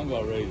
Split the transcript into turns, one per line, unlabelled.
I'm gonna raise it.